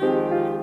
Música